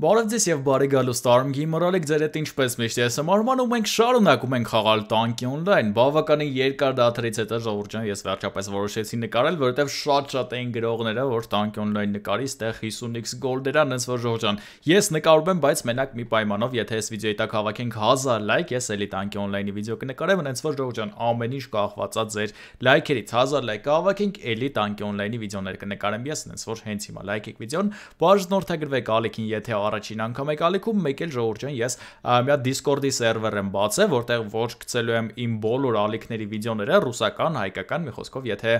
Բարև ձեզ եւ բարի գալուս Storm Gamer-ալիք ձեր հետ ինչպես միշտ ես եմ Արման ու մենք շարունակում ենք խաղալ Tanki Online բավականին երկար դաթրից հետո ժողովուրդ ջան ես վերջապես որոշեցի նկարել որովհետեւ շատ-շատ էին գրողները որ Tanki Online նկարի ստեղ 50x gold էր անց որ ժողովուրդ ջան ես նկարում եմ բայց մենակ մի պայմանով եթե այս վիդեոյի տակ հավաքենք 1000 լայք ես էլի Tanki Online-ի վիդեո կնկարեմ անց որ ժողովուրդ ջան ամեն ինչ կախվածա ձեր լայքերից 1000 լայք հավաքենք էլի Tanki Online-ի վիդեոներ կնկարեմ ես անց որ հենց հիմա լայքեք վիդեոն բաժնորդագրվեք ալիքին եթե առաջին անգամ եք ալիքում, մեկ էլ ժողովուրդ ջան, ես մի հատ Discord-ի սերվեր եմ բացել, որտեղ ոչ գցելու եմ իմ բոլոր ալիքների վիդեոները ռուսական, հայկական, մի խոսքով, եթե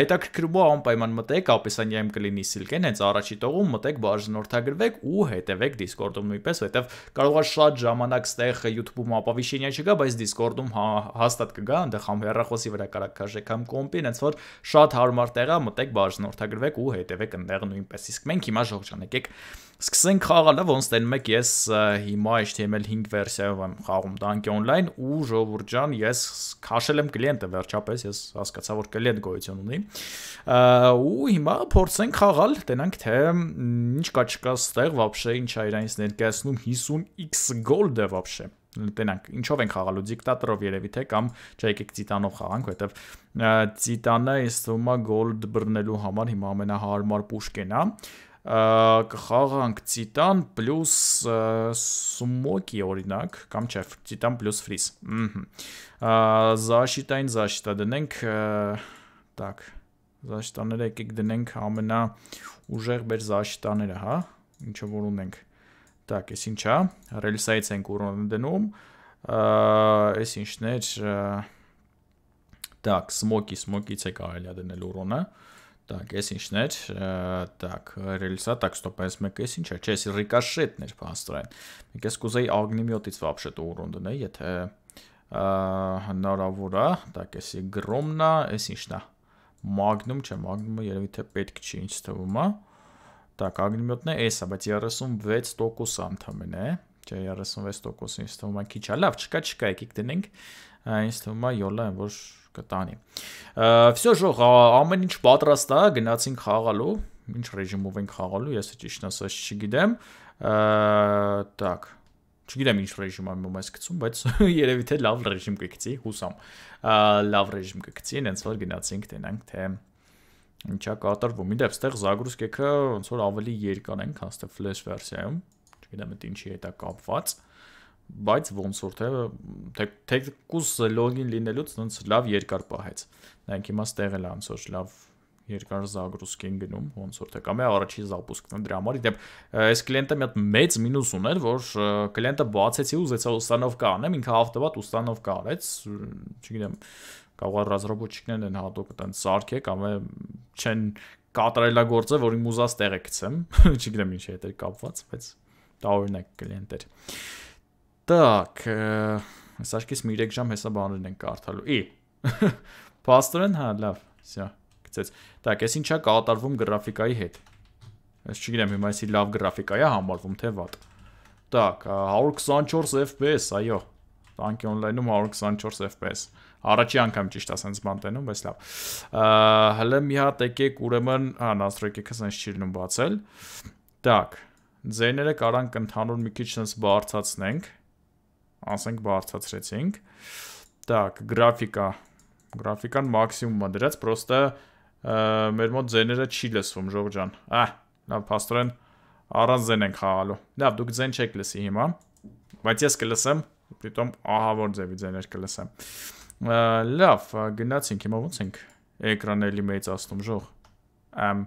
հետաքրքրում է անպայման մտեք, ապեսանիայում կլինի սիլկեն, հենց առաջի տողում մտեք, բաժանորդագրվեք ու հետևեք Discord-ում նույնպես, որտեղ կարող է շատ ժամանակ ստեղ YouTube-ում ապավիշենիա չգա, բայց Discord-ում հա, հաստատ կգա, այնտեղ համ հեռախոսի վրա կարա քաշեք համ կոմպին, հենց որ շատ հարմար տեղ է, մտեք բաժանորդագրվեք ու հետևեք այնտեղ նույնպես։ Իսկ մենք հիմա ժողովրդան եկեք Սկսենք խաղալը, ոնց տենում եք, ես հիմա HTML5 վերսիայով եմ խաղում Dunk Online ու ժողովուրդ ջան, ես քաշել եմ կլիենտը վերջապես, ես հասկացա, որ կլիենտ գոյություն ունի։ Ու հիմա փորձենք խաղալ, տենանք թե ինչ կա չկա ստեղ, вообще ինչ է իրանից ներկայացնում 50x gold-ը вообще տենանք ինչով ենք խաղալու դիկտատորով երևի թե կամ չէ եկեք տիտանով խաղանք որովհետև տիտանը ինձ թվում է գոլդ բռնելու համար հիմա ամենահարմար պուշկեն է կխաղանք Titan պլյուս Smoky օրինակ, կամ չէ, Titan պլյուս Freeze։ Ահա։ Զաշիտային զաշիտա դնենք, так, զաշիտաները եկեք դնենք ամենա ուժեղ մեր զաշիտաները, հա, ինչը որ ունենք։ Так, էս ինչա, Rails-ից ենք ուրոն դնում։ Էս ինչներ, так, Smoky, Smoky-ից է կարելի դնել ուրոնը։ Ահա Так, ես ինչն էր, так, ռելիսա, так, стоп, այս մեկը ես ինչ է, չէ, ես ռիկաշետն էր փաստորեն։ Մենք ես կուզեի ագնիմյոտից вообще դու ռունդն է, եթե հնարավոր է, так, եսի գրոմնա, ես ինչն է։ Մագնում չէ, մագնումը երևի թե պետք չի, ինձ թվում է։ Так, ագնիմյոտն է էսա, բայց 36% ամթամենը է, չէ 36% ինձ թվում է քիչ է, լավ, չկա, չկա, եկեք դնենք։ Ինձ թվում է յոլա, որ կտանի։ Всё ժող, ամեն ինչ պատրաստ է, գնացինք խաղալու։ Ինչ ռեժիմով ենք խաղալու, ես ճիշտ ասած չգիտեմ։ Так, չգիտեմ ինչ ռեժիմ եմ ում ես գցում, բայց երևի թե լավ ռեժիմ կգցի, հուսամ։ Լավ ռեժիմ կգցի, հենց որ գնացինք տենանք թե ինչա կատարվում։ Իդեպ, ստեղ զագրուսկեքը ոնց որ ավելի երկար են, քան ստեղ flash վերսիայում։ Չգիտեմ, դա ինչի հետ է կապված։ Ա բայց ոնց որ թե թեկուս լոգին լինելուց ոնց լավ երկար պահեց։ Նայենք հիմա ստեղ էլ անց որ լավ երկար զագրուսկ են գնում, ոնց որ թե կամ է առաջի զապուսկն են դրա համար։ Իդեպ այս կլիենտը մի հատ մեծ մինուս ուներ, որ կլիենտը բացեցի ու զեցա ուստանովկա անեմ, ինքը ավտոմատ ուստանովկա արեց, չգիտեմ, կարող է ռազրոբոչիկներն են հատոկ այդեն սարքե կամ է չեն կատարելագործը, որ իմ ուզած տեղը գցեմ, չգիտեմ հետ է կապված, բայց դա օրինակ կլիենտ էր։ Так, այս արկես մի 3 ժամ հեսա բաներն են կարդալու։ Ի։ Պաստորեն, հա, լավ, всё, գցեց։ Так, այս ինչա կատարվում գրաֆիկայի հետ։ Ես չգիտեմ հիմա էսի լավ գրաֆիկա է համարվում թե վատ։ Так, 124 FPS, այո։ Tank Online-ում 124 FPS։ Առաջի անգամ ճիշտ ասենց բան տենում, բայց լավ։ Հələ մի հատ եկեք ուրեմն, հա, настройки-ը sense չի լինում բացել։ Так, ձեները կարանք ընդհանուր մի քիչ sense բարձացնենք ասենք բարձրացրեցինք։ Так, գրաֆիկա։ Գրաֆիկան մաքսիմումա դրած, պրոստը մեր մոտ ձեները չի լսվում, ժողովուրդ ջան։ Ահ, լավ, փաստորեն առանց ձեն ենք խաղալու։ Լավ, դուք ձեն չեք լսի հիմա, բայց ես կլսեմ, պիտոմ ահավոր ձևի ձեներ կլսեմ։ Լավ, գնացինք, հիմա ո՞նց ենք էկրանելի մեծացնում, ժող։ Ամ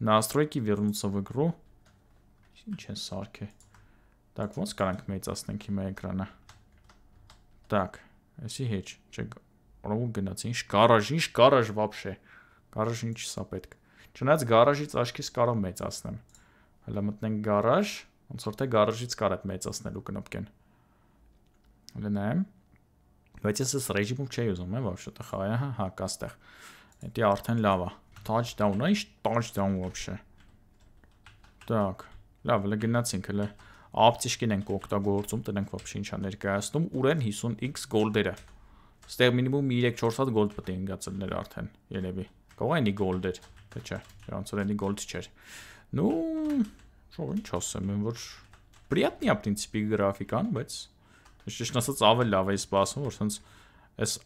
настройки вернуться в игру։ Ինչ է սարքե։ Так, ոնց կարանք մեծացնենք հիմա էկրանը։ Так, էսի հեչ, չէ, ուրեմն գնաց, ինչ գարաժ, ինչ գարաժ вообще։ Գարաժ ինչ սա պետք։ Չնայած գարաժից աչքիս կարող մեծացնեմ։ Հələ մտնենք գարաժ, ոնց որ թե գարաժից կարող մեծացնելու կնոպկեն։ Հələ նայեմ։ Բայց ես այս ռեժիմով չի ուզում, է вообще տա խայ, հա, հա, կաստեղ։ Դա արդեն լավ է։ Touchdown, ի՞նչ touchdown вообще։ Так, լավ, հələ գնացինք, հələ ապտիշկին ենք օգտագործում, տնենք вообще ինչա ներկայացնում, ուրեն 50x գոլդերը։ Ստեղ մինիմում 3-4 հատ գոլդ պետք է ընկածներ արդեն, երևի։ Կարող է ինի գոլդեր, թե չէ, դրանց օրենի գոլդ չէր։ Ну, Շո ինչ ասեմ, որ приятный, в принципе, գրաֆիկան, բայց ճիշտ ասած ավելի լավ է սպասում, որ sense այս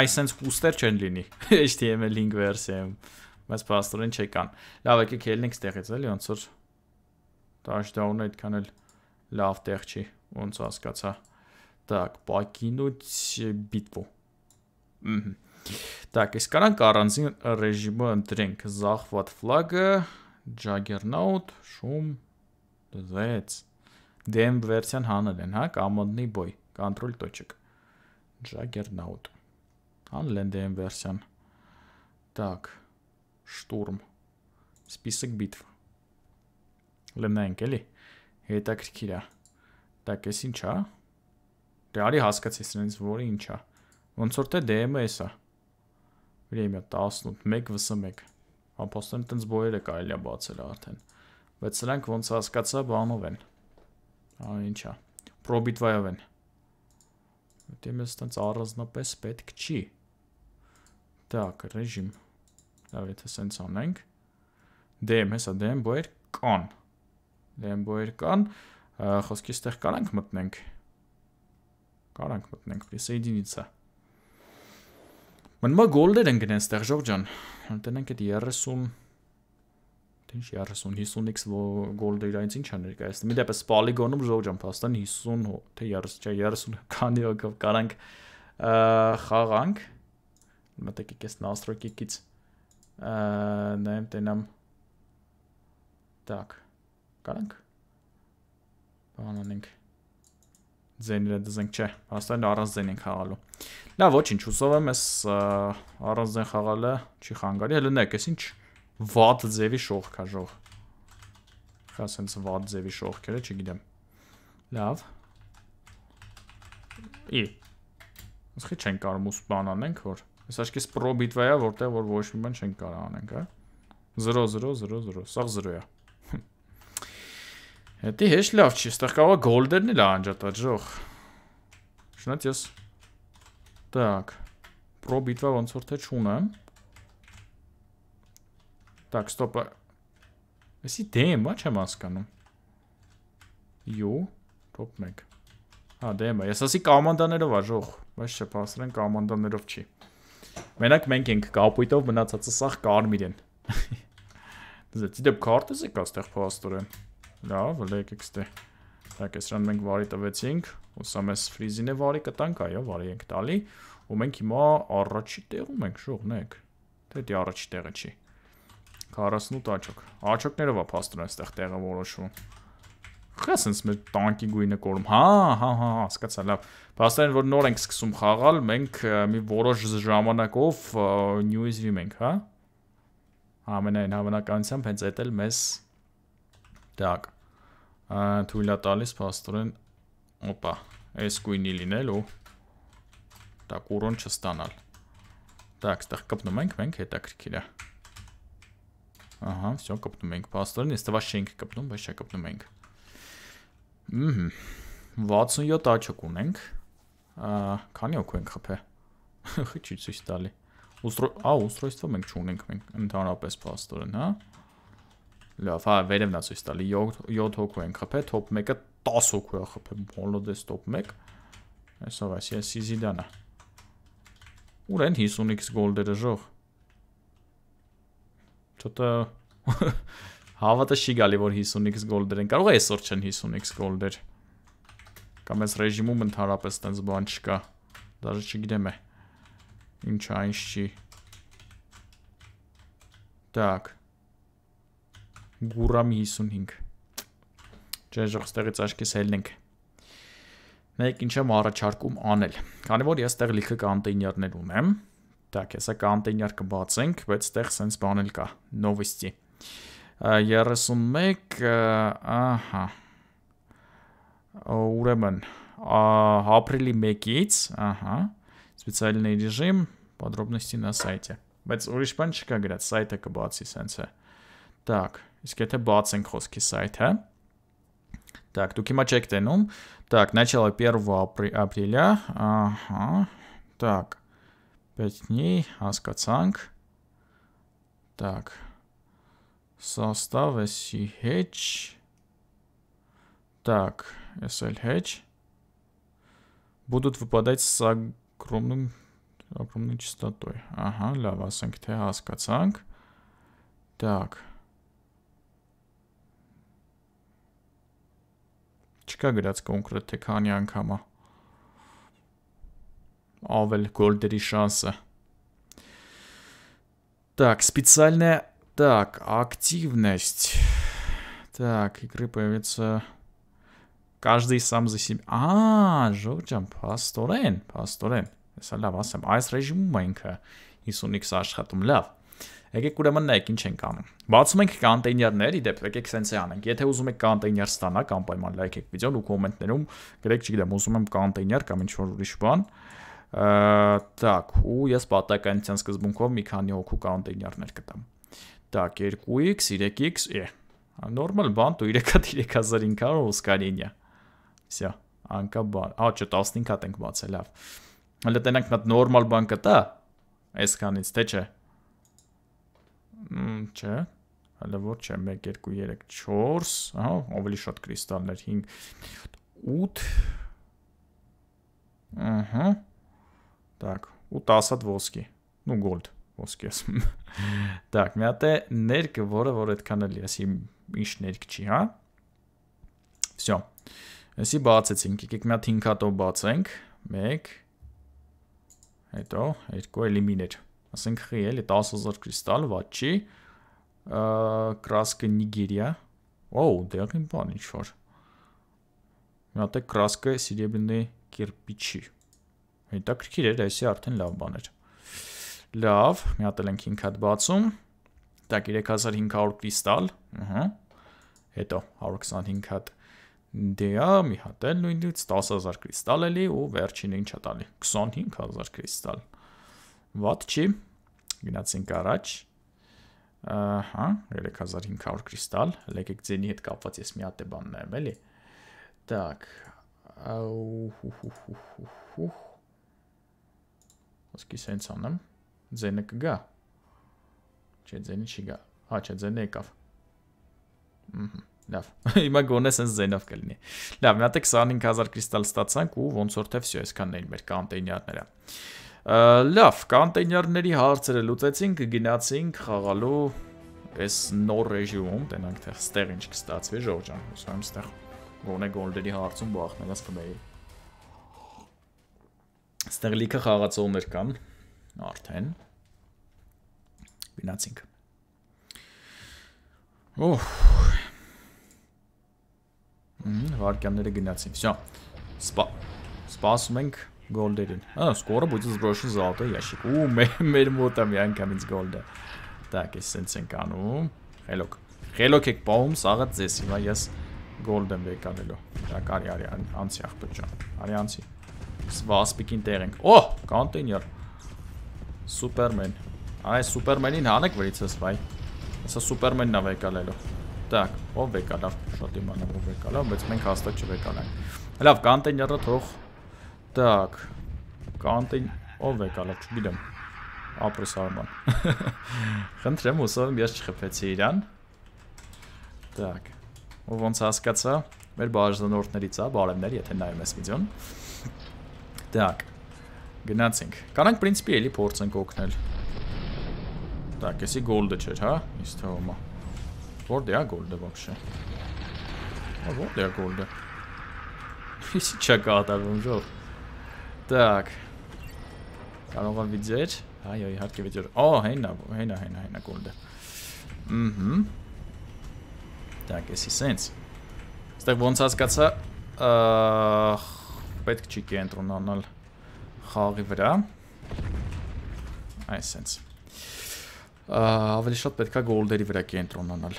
այսենց կուստեր չեն լինի HTML5 վերսիայում, բայց փաստորեն չեկան։ Լավ, եկեք ելնենք ստեղից, էլի ոնց որ touchdown-ը այդքան էլ լավ տեղ չի, ոնց հասկացա։ Так, покинуть битву։ Угу. Так, իսկ կարանք առանձին ռեժիմը ընտրենք захват флага, Juggernaut, շում, դզեց։ DM վերսիան հանել են, հա, կամոդնի բոյ, control точек։ Juggernaut։ Հանել են DM վերսիան։ Так, штурм։ Список битв։ Լնենք էլի։ Հետաքրքիր է։ Так, էս ի՞նչ է։ Դե արի հասկացի սրանից, որը ի՞նչ է։ Ոնց որ թե DM-ը էսա։ Время 18 1 vs 1։ Ապոստեն տենց բոյերը կարելի է բացել արդեն։ Բայց սրանք ոնց հասկացա բանով են։ Ա ինչա։ Պրոբիտվայով են։ Դե մեզ տենց առանձնապես պետք չի։ Так, ռեժիմ։ Լավ, եթե սենց անենք։ DM հեսա DM բոյեր կան։ Lambo-եր կան, խոսքի ստեղ կարանք մտնենք։ Կարանք մտնենք, Preseed-ինից է։ Մնա գոլդեր են գնեն ստեղ ժող ջան։ Տնենք այդ 30 ինչ 30 50x գոլդեր այնց ինչ է ներկայացնում։ Միդեպս Polygon-ում ժող ջան փաստան 50 թե 30 չէ 30 քանի օկով կարանք խաղանք։ Մտեք էս настройки-ից նայեմ տենամ։ Так կարանք բան անենք ձեները դզենք, չէ, հաստատ առանց ձեն ենք խաղալու։ Լավ, ոչինչ, հուսով եմ ես առանց ձեն խաղալը չի խանգարի, հələ նեք, ես ինչ վատ ձևի շողք է ժող։ Խա սենց վատ ձևի շողքերը, չգիտեմ։ Լավ։ Ի։ Ոսխի չենք կարող մուս բան անենք, որ Ես աշկես պրո բիտվա է, որտեղ որ ոչ մի բան չենք կարող անենք, հա։ 0 0 0 0, սաղ 0 է։ Հետի հեշ լավ չի, ստեղ կարող է գոլդերն էլ անջատաջող։ Շնաց ես Так. Pro բիտվա ոնց որ թե չունեմ։ Так, ստոպը։ Էսի դեմ, ա չեմ հասկանում։ Յու, top 1։ Հա, դեմը։ Ես ասի կոմանդաներով ա ժող, բայց չէ, փաստորեն կոմանդաներով չի։ Մենակ մենք ենք կապույտով մնացածը սաղ կարմիր են։ Դե դեպ քարտեզ եկա ստեղ փաստորեն։ լավ, լեք եք ստե, դակ ես ռան մենք վարի տվեցինք, ու սա մեզ վրիզին է վարի կտանք, այո, վարի ենք տալի, ու մենք հիմա առաջի տեղում ենք, շողնեք, թե դի առաջի տեղը չի, 48 աչոք, աչոքներով ապաստուն այստեղ տեղը որոշվում, խես ենց մեր տանքի գույնը կորում, հա, հա, հա, հա ասկացա, լավ, պաստարին, որ նոր ենք սկսում խաղալ, մենք մի որոշ ժամանակով նյուիզվում ենք, հա, ամենայն հավանականությամբ հենց էտել մեզ Так. Թույլա տալիս փաստորեն օպա, այս գույնի լինել ու так урон չստանալ։ Так, այդտեղ կպնում ենք մենք հետաքրքիր է։ Ահա, всё, կպնում ենք փաստորեն, ես տված չենք կպնում, բայց չկպնում ենք։ Մհմ 67 աչք ունենք։ Քանի օք ենք խփե։ Խիչի ցույց տալի։ Ուսրո, ա, ուսրոյստվա մենք չունենք մենք ընդհանրապես փաստորեն, հա։ Լավ, հա, վերևն է ցույց տալի 7 հոգու են խփել, top 1-ը 10 հոգու է խփել, Molodez top 1։ Այսով այս ես Սիզիդանը։ Ուր են 50x գոլդերը ժող։ Չոտը հավատը չի գալի, որ 50x գոլդեր են։ Կարող է այսօր չեն 50x գոլդեր։ Կամ այս ռեժիմում ընդհանրապես տենց բան չկա։ Դաժե չգիտեմ է։ Ինչ այն չի։ Так, Գուրամի 55։ Չէ, ժողստեղից աչքիս հելնենք։ Նայեք ինչ եմ առաջարկում անել։ Քանի որ ես տեղ լիքը կոնտեյներներ ունեմ, так, հեսա կոնտեյներ կբացենք, բայց տեղ sense բանել կա, новости։ 31, ահա։ Ուրեմն, ապրիլի 1-ից, ահա, специальный режим, подробности на сайте։ Բայց ուրիշ бан չկա գրած, սայթը կբացի sense է։ Так, Իսկ եթե բացենք խոսքի սայթը, Так, դուք հիմա չեք տենում։ Так, начало 1 апреля. Ահա։ Так. 5 дней, հասկացանք։ Так. Состав SCH Так, SL hedge. Будут выпадать с огромным огромной частотой. Ահա, լավ, ասենք թե հասկացանք։ Так. չկա գրած կոնկրետ թե քանի անգամ է ավել գոլդերի շանսը так специальная так активность так игры появится каждый сам за себя а ժողջան пасторեն пасторեն հեսա լավ ասեմ այս ռեժիմում է ինքը 56 աշխատում լավ Եկեք ուրեմն նայեք ինչ ենք անում։ Բացում ենք կոնտեյներներ, իդեպ եկեք սենսե անենք։ Եթե ուզում եք կոնտեյներ ստանալ, անպայման լայքեք վիդեոն ու կոմենտներում գրեք, չգիտեմ, ուզում եմ կոնտեյներ կամ ինչ որ ուրիշ բան, Так, ու ես պատականության սկզբունքով մի քանի հոգու կոնտեյներներ կտամ։ Так, 2x, 3x, է։ Նորմալ բան, դու 3-ը 3500 ускорение։ Всё, անկա բան։ Ա, չէ, 15 հատ ենք բացել, լավ։ Հələ տենանք մատ նորմալ բան կտա։ Այսքանից, թե չէ։ Մմ, չէ։ Հələ որ չէ, 1 2 3 4, ահա, ավելի շատ կրիստալներ 5 8 Ահա Так, ու 10 հատ ոսկի։ Ну, gold ոսկի ասում։ Так, մի հատ է ներկը, որը որ այդքան էլի, ասի ինչ ներկ չի, հա։ Всё։ Այսի բացեցինք, եկեք մի հատ 5 հատով բացենք։ 1 Հետո 2 էլիմիներ։ ասենք խի էլի 10000 կրիստալ վաճի կրասկը Նիգերիա ոու դեղին բան ինչ որ մի հատ է կրասկը սիրեբնի կիրպիչի հետաքրքիր էր այսի արդեն լավ բան էր լավ մի հատ էլ ենք 5 հատ բացում դա 3500 կրիստալ ըհը հետո 125 հատ դեա մի հատ էլ նույնից 10000 կրիստալ էլի ու վերջինը ինչա տալի 25000 կրիստալ Ված չի։ Գնացինք առաջ։ Ահա, 3500 կրիստալ, լեկեք ձենի հետ կապված ես մի հատ է բան նայեմ, էլի։ Так. Ոսկի սենց անեմ։ Ձենը կգա։ Չէ, ձենի չի գա։ Հա, չէ, ձենը եկավ։ Ահա լավ հիմա գոնե sense զենով կլինի լավ մի հատ 25000 կրիստալ ստացանք ու ոնց որ թե վсё այսքանն էին մեր կոնտեյներները Լավ, կոնտեյներների հարցերը լուծեցինք, գնացինք խաղալու այս նոր ռեժիմում, տենանք թե ստեղ ինչ կստացվի, Ժորժ ջան, հուսամ ստեղ գոնե գոլդերի հարցում բախնելած կմեի։ Ստեղ լիքը խաղացողներ կան արդեն։ Գնացինք։ Օհ։ Մմ, վարքյանները գնացին։ Շա։ Սպա։ Սպասում ենք գոլդերին։ Ահա, скоро будет сброшен золотой ящик։ Ու մեր մոտ է մի անգամից գոլդը։ Так, ես սենց ենք անում։ Խելոք։ Խելոք եք պահում, սաղը ձեզ հիմա ես գոլդ եմ վեկանելու։ Так, արի, արի, անցի աղբետ ջան։ Արի անցի։ Սվասպիկին տեղ ենք։ Օ, կոնտեյներ։ Սուպերմեն։ Այ սուպերմենին հանեք վրիցս, վայ։ Սա սուպերմենն է վեկալելու։ Так, ով վեկալավ, շատ իմանամ ով վեկալավ, բայց մենք հաստատ չվեկալանք։ Լավ, կոնտեյները թող։ Так, կոնտեյն ով վեկալավ, չգիտեմ։ Ապրես արման։ Խնդրեմ, ուսով եմ ես չխփեցի իրան։ Так, ով ոնց հասկացա, մեր բաժանորդներից է, բարևներ, եթե նայում ես վիդեոն։ Так. Գնացինք։ Կանանք պրինցիպի էլի փորձենք օգնել։ Так, էսի գոլդը չէր, հա? Իս թվում է։ Որտե՞ղ է գոլդը вообще։ Ա որտե՞ղ է գոլդը։ Իսի չա կատարվում ժող։ Так. Կարող եմ վիդեոեր։ Այո, իհարկե վիդեոեր։ Օ, հենա, հենա, հենա, հենա գոլդը։ Ահա։ Так, էսի սենց։ Ստեղ ոնց հասկացա, պետք չի կենտրոնանալ խաղի վրա։ Այսենց։ Ավելի շատ պետքա գոլդերի վրա կենտրոնանալ։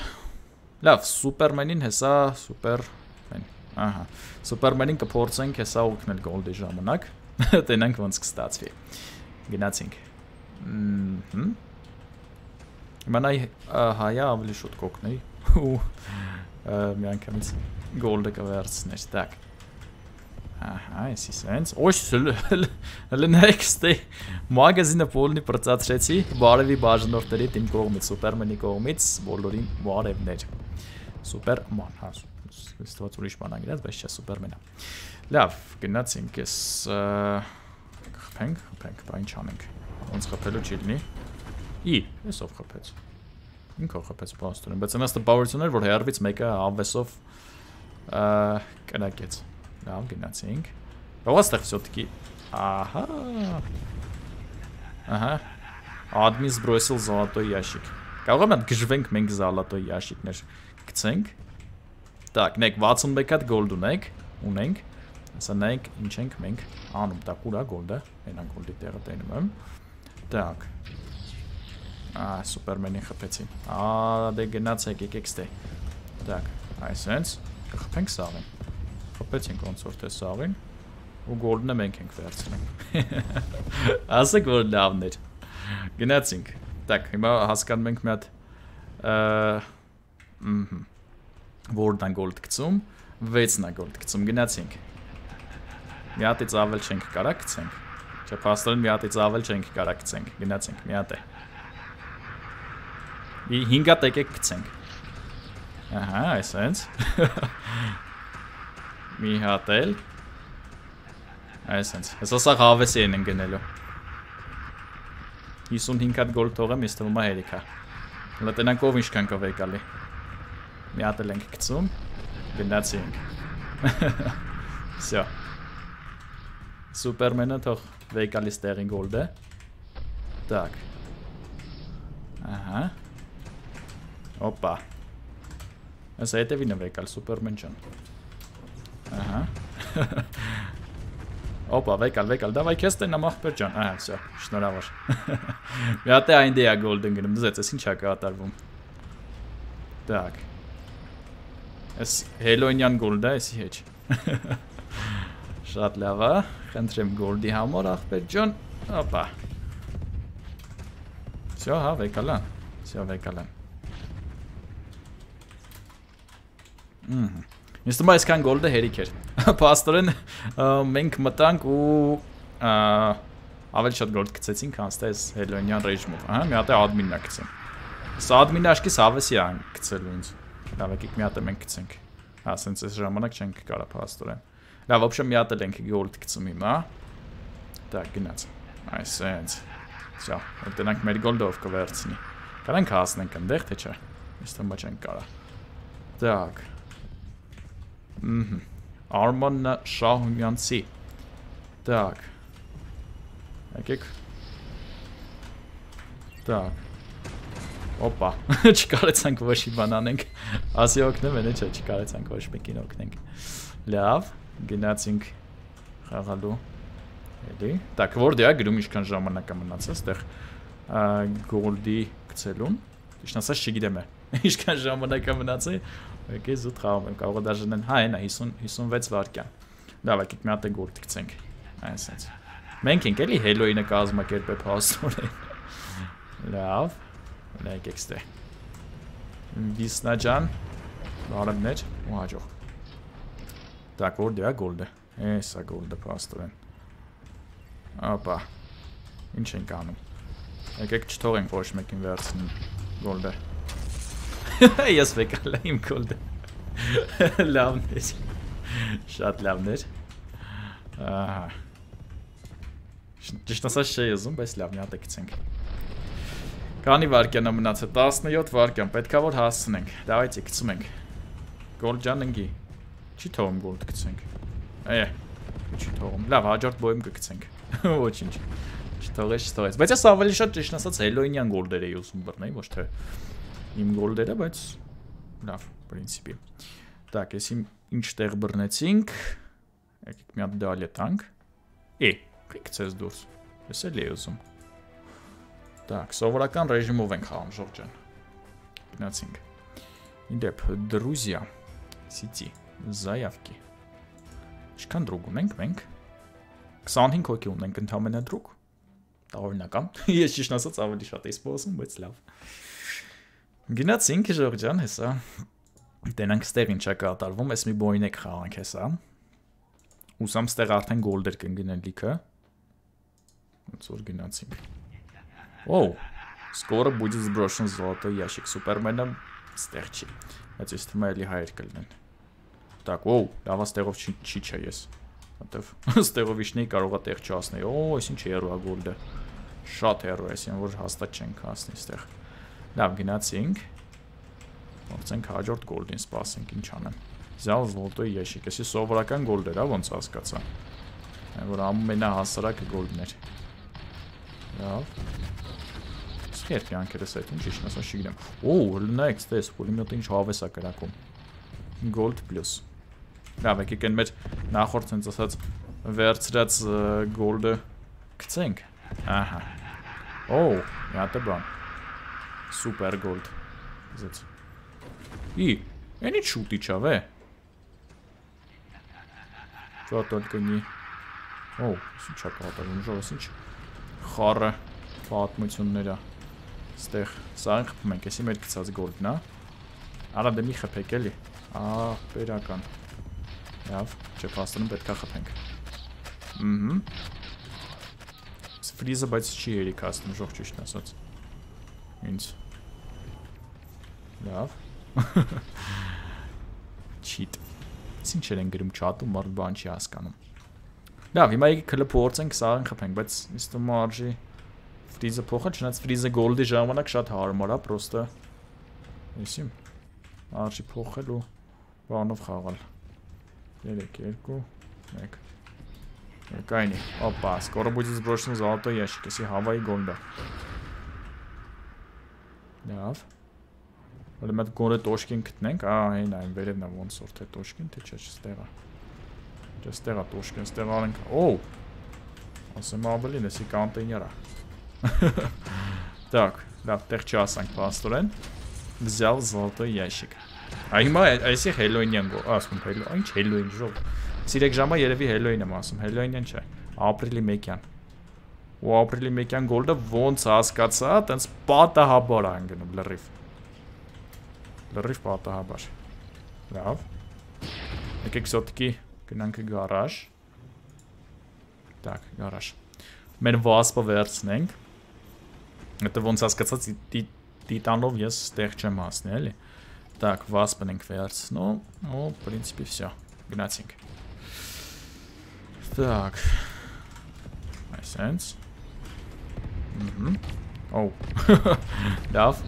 Լավ, Սուպերմենին հեսա Սուպերմեն։ Ահա։ Սուպերմենին կփորձենք հեսա օգնել գոլդի ժամանակ։ Տենանք ոնց կստացվի։ Գնացինք։ Հմ։ Իմանայ հայա ավելի շուտ կօգնեի ու միանգամից գոլդը կվերցներ։ Так։ Ահա, էսի սենց։ Ոչ լնեք ստե մագազինը փոլնի բրծացրեցի բարևի բաժնորդների իմ կողմից, Սուպերմենի կողմից բոլորին բարևներ։ Սուպերման, հա։ Ստված ուրիշ բան անգրած, բայց չէ սուպերմենա։ Լավ, գնացինք, ես խփենք, խփենք, բա ինչ անենք։ Ոնց խփելու չի լինի։ Ի, ես ով խփեց։ Ինքով խփեց բաստորեն, բայց այնաստը բավարարություն էր, որ հերվից մեկը ավեսով կնակեց։ Լավ, գնացինք։ Բայց այստեղ всё-таки Ага. Ահա։ Админ сбросил золотой ящик։ Կարող եմ գժվենք մենք զալատոյ աշիկներ գցենք։ Так, մենք 61 հատ գոլդ ունենք, ունենք։ Հեսա նայեք ինչ ենք մենք անում, տակ ուրա գոլդը, հենան գոլդի տեղը տենում եմ, տակ, սուպերմենին խպեցին, դե գնացեք, եկեք ստե, տակ, այսենց, խպենք սաղին, խպեցինք ոնցորդ է սաղին, ու գոլդնը մենք ենք վերցնենք, ասեք, որ լավն էր, գնացինք, տակ, հիմա հասկանում ենք մի հատ, որդ անգոլդ գծում, վեցնա գոլդ գծում, գնացինք, Մի հատից ավել չենք կարա գցենք։ Չէ, փաստորեն մի հատից ավել չենք կարա գցենք, գնացինք, մի հատ է։ Մի 5 հատ եկեք գցենք։ Ահա, այսպես։ Մի հատ էլ։ Այսպես։ Հեսա սա հավեսի են գնելու։ 55 հատ գոլ թողեմ, ես թվում է հերիքա։ Հələ տնանք ով ինչքան կվեկալի։ Մի հատ էլ ենք գցում։ Գնացինք։ Всё։ Սուպերմենը թող վեկալի ստերին գոլդը։ Так։ Ահա։ Օպա։ Այս հետևին է վեկալ Սուպերմեն ջան։ Ահա։ Օպա, վեկալ, վեկալ, դավայ քեզ տենամ ախպեր ջան։ Ահա, всё, շնորհավոր։ Մի հատ է այն դեա գոլդն գնում, դզեց, էս ինչա կատարվում։ Так։ Էս Հելոյնյան գոլդը, էսի հետ։ Շատ լավ է։ Խնդրեմ գոլդի համար ախպեր ջան։ Հոպա։ Всё, հա, վեկալա։ Всё, վեկալա։ Ահա։ Ինձ թվում է այսքան գոլդը հերիք էր։ Պաստորեն մենք մտանք ու ավելի շատ գոլդ գցեցինք, քան ստես Հելոյնյան ռեժիմով։ Ահա, մի հատ է ադմինն է գցում։ Սա ադմինը աշկիս հավեսի է գցելու ինձ։ Լավ, եկեք մի հատ մենք գցենք։ Հա, ասենց այս ժամանակ չենք կարա փաստորեն։ Լավ, ոբշե մի հատ ենք գոլդ գցում հիմա։ Так, գնաց։ Այսենց։ Всё, որտենանք մեր գոլդով կվերցնի։ Կարանք հասնենք այնտեղ, թե չէ։ Ես թվում է չենք կարա։ Так։ Ահա։ Արման Շահումյանցի։ Так։ Եկեք։ Так։ Օպա, չկարեցանք ոչ մի բան անենք։ Ասի օգնեմ, elə չէ, չկարեցանք ոչ մեկին օգնենք։ Լավ, գնացինք խաղալու։ Էլի։ Так, որտե՞ղ է գրում ինչքան ժամանակ է մնացած այդտեղ գոլդի գցելուն։ Ճիշտ ասած չգիտեմ է։ Ինչքան ժամանակ է մնացել։ Եկե զուտ խաղում եմ, կարող է դաժան հա այնա 50 56 վայրկյան։ Լավ, եկեք մի հատ գոլդ գցենք։ Այսպես։ Մենք ենք էլի Halo-ինը կազմակերպել փաստորեն։ Լավ։ Նա եկեք ստե։ Վիսնա ջան։ Բարեմներ ու հաջող։ Так, որտե է գոլդը։ Էսա գոլդը փաստորեն։ Ապա։ Ինչ ենք անում։ Եկեք չթողենք ոչ մեկին վերցնին գոլդը։ Ես վեկալ իմ գոլդը։ Լավն է։ Շատ լավն է։ Ահա։ Ճիշտ ասած չի ուզում, բայց լավ, մի հատ է գցենք։ Քանի վարկյան է մնացել 17 վարկյան, պետքա որ հասցնենք։ Դավայցի գցում ենք։ Գոլդ ջան ընկի։ Չի թողում գոլդ գցենք։ Այ չի թողում։ Լավ, հաջորդ բոյում կգցենք։ Ոչինչ։ Չթողես, չթողես։ Բայց ես ավելի շատ ճիշտ ասած Հելոյնյան գոլդեր էի ուզում բռնել, ոչ թե իմ գոլդերը, բայց լավ, պրինցիպի։ Так, ես իմ ինչ տեղ բռնեցինք։ Եկեք մի հատ դալե տանք։ Է, գցես դուրս։ Ես էլ էի ուզում։ Так, սովորական ռեժիմով ենք խաղում ժողջան։ Գնացինք։ Իդեպ, друзья, сети, заявки։ Ինչքան դրուգ ունենք մենք։ 25 հոգի ունենք ընդհանրապես դրուգ։ Տարօրինական։ Ես ճիշտ ասած ավելի շատ էի սպասում, բայց լավ։ Գնացինք ժողջան, հեսա։ Տենանք ստեղ ինչա կատարվում, ես մի բոյնեք խաղանք հեսա։ Ուսամ ստեղ արդեն գոլդեր կընկնել լիքը։ Ոնց որ գնացինք։ Оу. Скоро будет сброшен золотой ящик Супермена. Ստեղ չի։ Բայց ես թվում է էլի հայեր կլինեն։ Так, օ, լավ աստեղով չի չի չէ ես։ Որտեվ ստեղով իշնի կարողա տեղ չասնի։ Օ, այսինչ հերո է գոլդը։ Շատ հերո է, այսինքն որ հաստատ չենք հասնի ստեղ։ Լավ, գնացինք։ Փորձենք հաջորդ գոլդին սպասենք, ինչ անեմ։ Զալ զոլոտոյի եշիկ, էսի սովորական գոլդեր, ա ոնց հասկացա։ Որ ամենահասարակը գոլդն էր։ Լավ։ Սխետ յանքերս այդ ինչ իշն ասա չգիտեմ։ Օ, լնայք, ստես, պուլեմյոտը ինչ հավես է կրակում։ Gold plus։ Լավ, եկեք այն մեր նախորդ հենց ասած վերցրած գոլդը գցենք։ Ահա։ Օ, յատը բան։ Սուպեր գոլդ։ Զից։ И, они чути чаве. Чего только не. Օ, սուչա պատմում ժողովս ինչ։ Խառը պատմությունները։ Ստեղ սա խփում ենք, էսի մեր գցած գոլդն է։ Արա դե մի խփեք էլի։ Ա, բերական։ Ա Լավ, չէ, փաստորեն պետքա խփենք։ Ահա։ Ֆրիզը բայց չի երիկ հասնում ժող ճիշտ ասած։ Ինձ։ Լավ։ Չիտ։ Ինչ են գրում չաթում, մարդ բան չի հասկանում։ Լավ, հիմա եկեք քլը փորձենք սաղին խփենք, բայց ինձ թվում է արժի ֆրիզը փոխել, չնայած ֆրիզը գոլդի ժամանակ շատ հարմար է, պրոստը եսիմ արժի փոխել ու բանով խաղալ 3 2 1 Կայնի, опа, скоро будет сброшен золотой ящик, если Հավայի գոլդա։ Լավ։ Հələ մենք գորը տոշկին գտնենք, ահա հեն այն վերևն է ոնց որ թե տոշկին, թե չէ, չստեղա։ Չէ, ստեղա տոշկեն, ստեղ արենք։ Օ! Ասեմ ավելին, էսի կոնտեյներ է։ Так, լավ, տեղ չասանք պաստորեն։ Взял золотой ящик։ Այ հիմա այսի Հելոինյան գո, ասում Հելո, ինչ Հելոին ժող։ Սիրեք ժամը երևի Հելոին եմ ասում, Հելոինյան չէ։ Ապրիլի 1-յան։ Ու ապրիլի 1-յան գոլդը ոնց հասկացա, տենց պատահաբար անգնում լրիվ։ Լրիվ պատահաբար։ Լավ։ Եկեք սոտկի Գնանք գարաժ։ Так, գարաժ։ Մեր վասպը վերցնենք։ Դա ոնց հասկացած տիտանով ես ստեղ չեմ հասնի, էլի։ Так, վասպն ենք վերցնում։ Ու, в принципе, всё։ Գնացինք։ Так. Այսենց։ Ահա։ Օ։ Լավ։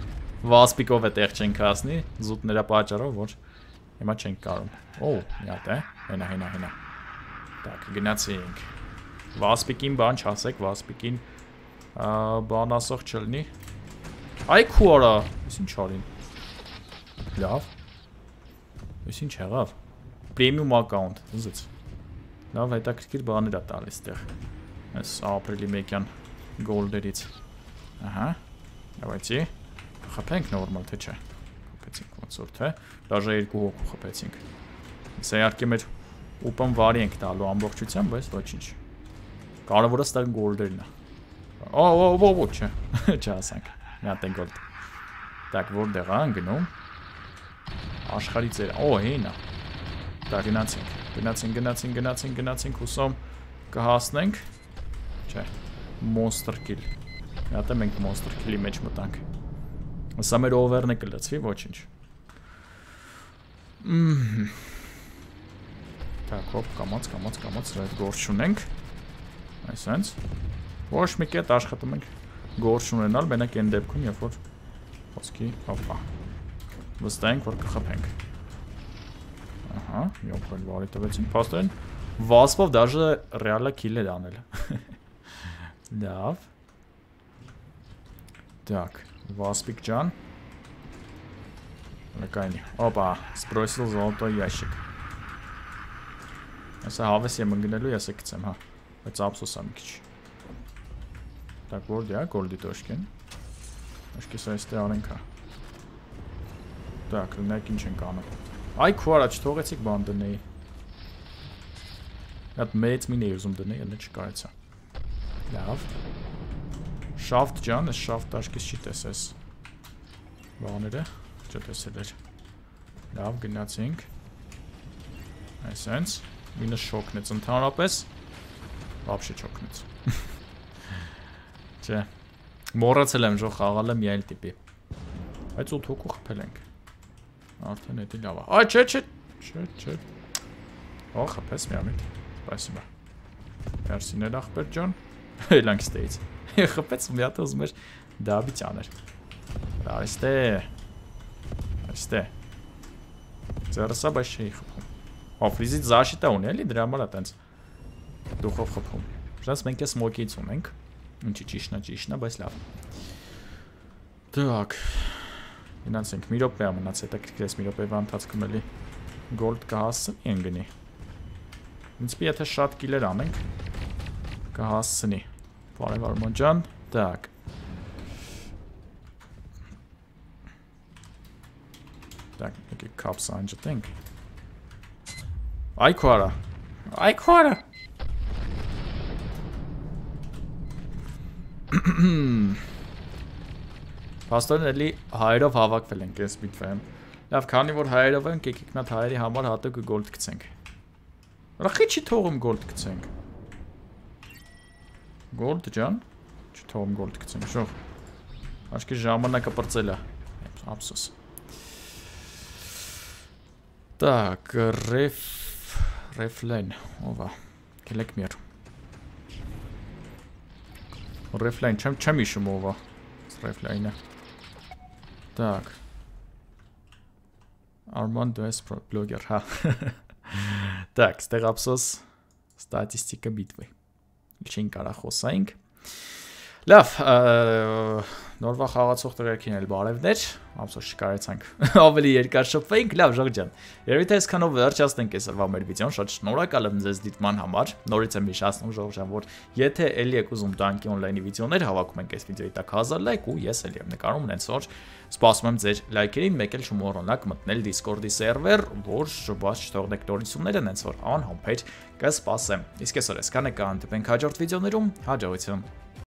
Վասպիկով է տեղ չենք հասնի, զուտները պատճառով, որ Հիմա չենք կարում։ Օ, մի հատ է։ Հենա, հենա, հենա։ Так, գնացինք։ Վասպիկին բան չասեք, Վասպիկին բան ասող չլինի։ Այ քուարա, ես ինչ արին։ Լավ։ Ես ինչ եղավ։ Premium account, զուց։ Լավ, հետաքրքիր բաներ է տալիս այդտեղ։ Այս ապրիլի 1-յան գոլդերից։ Ահա։ Давайте խփենք նորմալ թե չէ խփեցինք ոնց որ թե դաժե երկու հոգու խփեցինք սա իհարկե մեր ուպան վարի ենք տալու ամբողջությամբ բայց ոչինչ կարևորը ստա գոլդերն է օ օ օ օ չէ չասանք մի հատ են գոլդ так որտեղ է անգնում աշխարհի ծեր։ Օ, հենա։ Դա գնացինք։ Գնացինք, գնացինք, գնացինք, գնացինք, հուսով կհասնենք։ Չէ։ Monster kill։ Հատը մենք monster kill-ի մեջ մտանք։ Սա մեր over-ն է կլցվի, ոչինչ։ Так, հոպ, կամած, կամած, կամած, այդ գործ ունենք։ Այսենց։ Ոչ մի կետ աշխատում ենք գործ ունենալ, մենակ այն դեպքում, երբ որ խոսքի, հոպա Վստահենք, որ կխփենք։ Ահա, յոփել վարի տվեցին, փաստորեն վասպով դաժե ռեալա քիլ է անել։ Լավ։ Так, Васпик Джан. Лакайни. Опа, сбросил золотой ящик. Այսա հավես եմ ընկնելու, ես է գցեմ, հա։ Բայց ափսոս եմ քիչ։ Так, որտե՞ղ է գոլդի տոշկեն։ Աշկի սա էստե արենք հա։ Так, նայեք ինչ ենք անում։ Այ քուարա չթողեցիք բան դնեի։ Այդ մեծ մին էի ուզում դնել, նա չկարեցա։ Լավ։ Շաֆտ ջան, այս շաֆտ աշկից չի տեսես։ Բաները չտեսել էր։ Լավ, գնացինք։ Այսենց, մինը շոկնեց ընդհանրապես։ Вообще չոկնեց։ Չէ։ Մոռացել եմ ժող խաղալը մի այլ տիպի։ Բայց 8 հոգու խփել ենք։ Արդեն էդի լավ է։ Այ չէ, չէ, չէ, չէ։ Ո, խփես մի ամիտ։ Սպասիբա։ Մերսիներ ախպեր ջան։ Լանք ստեից։ Խփեց մի հատ ուզում էր դաբիճ աներ։ Այստե։ Այստե։ Ձերսա բայց չի խփում։ Ո, ֆրիզից զաշիտա ունի էլի դրա համար է տենց դուխով խփում։ Շանս մենք է սմոկից ունենք։ Ինչի ճիշտնա, ճիշտնա, բայց լավ։ Так։ Գնացինք մի րոպե ամնաց, հետաքրքիր է մի րոպեվա ընթացքում էլի գոլդ կհասցնի են գնի։ Ինձ եթե շատ կիլեր անենք, կհասցնի։ Բարև Արման ջան։ Так։ Так, եկեք կապսը անջտենք։ Այ քորա։ Այ քորա։ Պաստորն էլի հայերով հավաքվել ենք այս բիտվայում։ Լավ, քանի որ հայերով ենք, եկեք նա հայերի համար հատուկ գոլդ գցենք։ Ռախի չի թողում գոլդ գցենք։ Գոլդ ջան, չի թողում գոլդ գցենք, շող։ Աշկի ժամանակը պրծել է։ Ափսոս։ Так, ref refline, ով է։ Գելեք միեր։ Refline, չեմ չեմ հիշում ով է։ Refline-ը։ Так. Armand West blogger, հա։ Так, ստեղ ափսոս ստատիստիկա բիտվի։ Ինչին կարա խոսայինք։ Լավ, նորվա խաղացող տղերքին էլ բարևներ, ափսոս չկարեցանք. Ավելի երկար շփվեինք, լավ ժող ջան։ Երևի թե այսքանով վերջացնենք այսօրվա մեր վիդեոն, շատ շնորհակալ եմ ձեզ դիտման համար։ Նորից եմ հիշացնում ժող ջան, որ եթե ելի եք ուզում տանկի on-line-ի վիդեոներ, հավաքում ենք այս վիդեոյի տակ 1000 լայք ու ես էլ եմ նկարում ունենց որ սպասում եմ ձեր լայքերին, մեկ էլ չմոռանաք մտնել Discord-ի սերվեր, որ բաց չթողնեք նորությունները, նենց որ անհամբեր կսպասեմ։ Իսկ այսօր այսքանը կհանդիպենք հաջորդ վիդեոներում, հաջողություն։